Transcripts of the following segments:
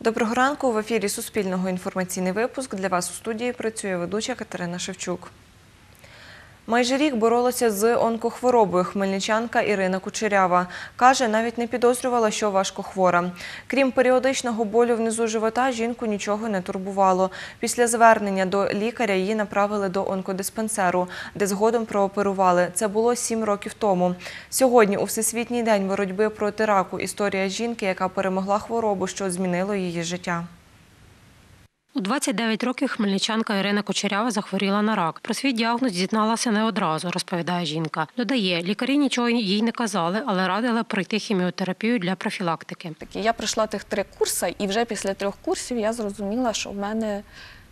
Доброго ранку. В ефірі Суспільного інформаційний випуск. Для вас у студії працює ведуча Катерина Шевчук. Майже рік боролася з онкохворобою хмельничанка Ірина Кучерява. Каже, навіть не підозрювала, що важко хвора. Крім періодичного болю внизу живота, жінку нічого не турбувало. Після звернення до лікаря її направили до онкодиспансеру, де згодом прооперували. Це було сім років тому. Сьогодні, у Всесвітній день боротьби проти раку, історія жінки, яка перемогла хворобу, що змінило її життя. У 29 років хмельничанка Ірина Кучерява захворіла на рак. Про свій діагноз дізналася не одразу, розповідає жінка. Додає, лікарі нічого їй не казали, але радили пройти хіміотерапію для профілактики. Я пройшла тих три курси, і вже після трьох курсів я зрозуміла, що в мене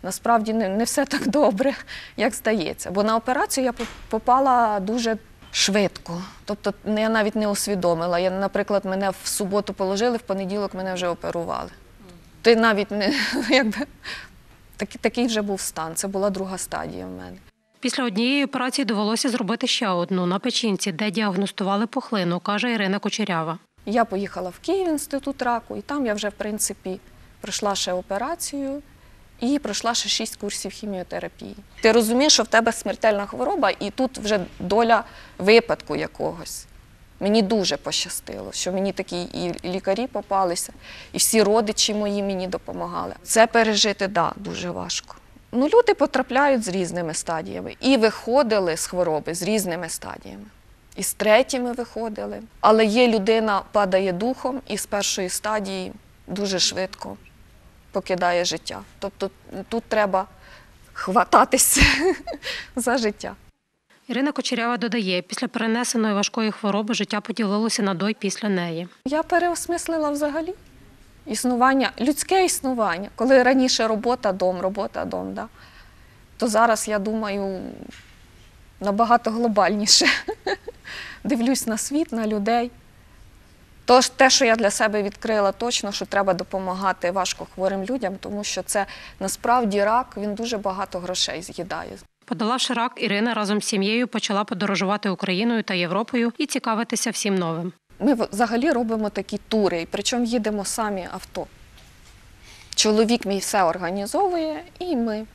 насправді не, не все так добре, як здається. Бо на операцію я попала дуже швидко. Тобто я навіть не усвідомила. Я, наприклад, мене в суботу положили, в понеділок мене вже оперували. Ти навіть не якби такий, такий вже був стан. Це була друга стадія в мене. Після однієї операції довелося зробити ще одну на печінці, де діагностували пухлину, каже Ірина Кучерява. Я поїхала в Київ інститут раку, і там я вже, в принципі, пройшла ще операцію і пройшла ще шість курсів хіміотерапії. Ти розумієш, що в тебе смертельна хвороба, і тут вже доля випадку якогось. Мені дуже пощастило, що мені такі і лікарі попалися, і всі родичі мої мені допомагали. Це пережити, да, дуже важко. Ну, люди потрапляють з різними стадіями і виходили з хвороби з різними стадіями. І з третіми виходили. Але є людина, падає духом і з першої стадії дуже швидко покидає життя. Тобто тут треба хвататися за життя. Ірина Кучерява додає, після перенесеної важкої хвороби життя поділилося на до й після неї. Я переосмислила взагалі існування, людське існування. Коли раніше робота, дом, робота, дом, да? то зараз я думаю набагато глобальніше. Дивлюсь на світ, на людей. Тож те, що я для себе відкрила, точно, що треба допомагати важкохворим людям, тому що це насправді рак, він дуже багато грошей з'їдає. Подолавши рак, Ірина разом з сім'єю почала подорожувати Україною та Європою і цікавитися всім новим. Ми взагалі робимо такі тури, і причому їдемо самі авто. Чоловік мій все організовує, і ми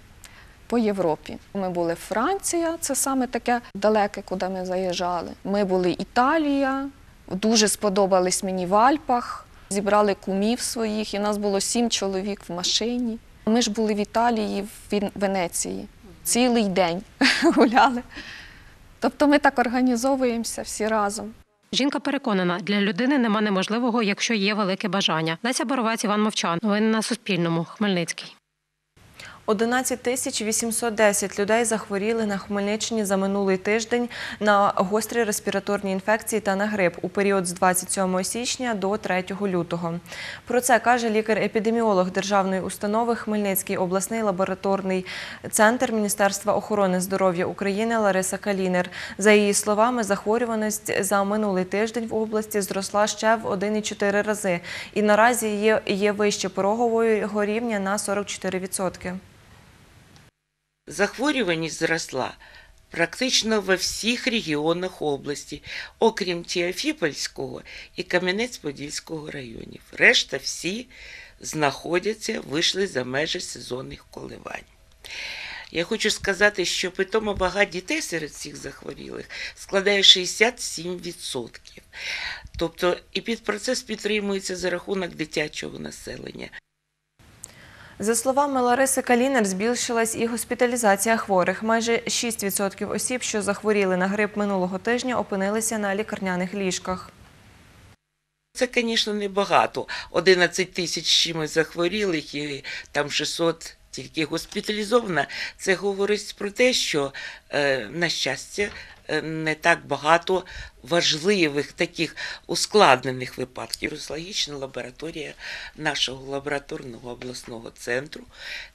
по Європі. Ми були Франція, це саме таке далеке, куди ми заїжджали. Ми були Італія, дуже сподобались мені в Альпах. Зібрали кумів своїх, і нас було сім чоловік в машині. Ми ж були в Італії, в Венеції. Цілий день гуляли. Тобто ми так організовуємося всі разом. Жінка переконана, для людини нема неможливого, якщо є велике бажання. Леся Боровець, Іван Мовчан. Новини на Суспільному. Хмельницький. 11 тисяч 810 людей захворіли на Хмельниччині за минулий тиждень на гострі респіраторні інфекції та на грип у період з 27 січня до 3 лютого. Про це каже лікар-епідеміолог Державної установи Хмельницький обласний лабораторний центр Міністерства охорони здоров'я України Лариса Калінер. За її словами, захворюваність за минулий тиждень в області зросла ще в 1,4 рази і наразі є, вище порогового рівня на 44%. Захворюваність зросла практично во всіх регіонах області, окрім Тіафіпольського і Кам'янець-Подільського районів. Решта всі знаходяться, вийшли за межі сезонних коливань. Я хочу сказати, що питома вага дітей серед цих захворілих складає 67%. Тобто епідпроцес підтримується за рахунок дитячого населення. За словами Лариси Калінер, збільшилась і госпіталізація хворих. Майже 6% осіб, що захворіли на грип минулого тижня, опинилися на лікарняних ліжках. Це, звісно, небагато. 11 тисяч чимось захворілих і там 600 тільки госпіталізовано. Це говорить про те, що, е, на щастя, е, не так багато важливих таких ускладнених випадків. Вірусологічна лабораторія нашого лабораторного обласного центру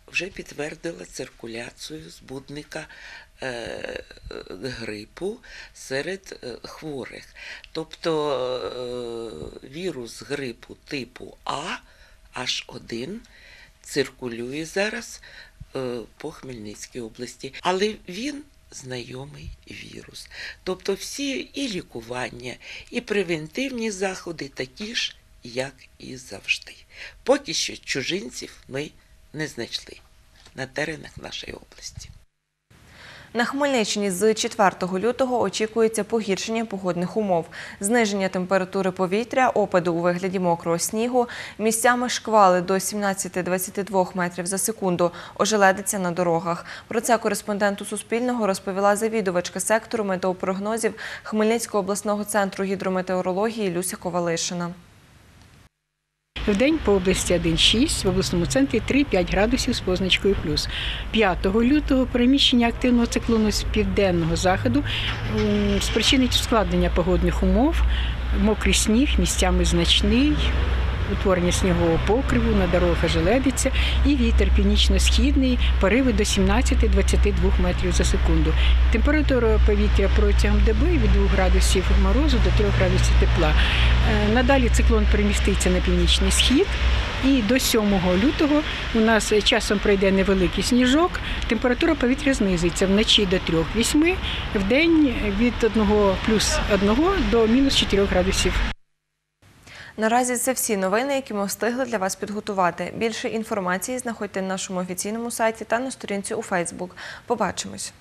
вже підтвердила циркуляцію збудника е, грипу серед хворих. Тобто вірус грипу типу А H1 циркулює зараз е, по Хмельницькій області, але він знайомий вірус. Тобто всі і лікування, і превентивні заходи такі ж, як і завжди. поки що чужинців ми не знайшли на теренах нашої області. На Хмельниччині з 4 лютого очікується погіршення погодних умов, зниження температури повітря, опаду у вигляді мокрого снігу, місцями шквали до 17-22 метрів за секунду, ожеледиться на дорогах. Про це кореспонденту Суспільного розповіла завідувачка сектору метеопрогнозів Хмельницького обласного центру гідрометеорології Люся Ковалишина. В день по області 1,6, в обласному центрі 3-5 градусів з позначкою плюс. 5 лютого переміщення активного циклону з південного заходу спричинить ускладнення погодних умов, мокрий сніг, місцями значний. Утворення снігового покриву на дорогах желедиться і вітер північно-східний, пориви до 17-22 метрів за секунду. Температура повітря протягом доби від 2 градусів морозу до 3 градусів тепла. Е, Надалі циклон переміститься на північний схід. І до 7 лютого у нас часом пройде невеликий сніжок. Температура повітря знизиться вночі до 3-8, в день від 1 плюс 1 до мінус 4 градусів. Наразі це всі новини, які ми встигли для вас підготувати. Більше інформації знаходьте на нашому офіційному сайті та на сторінці у Фейсбук. Побачимось.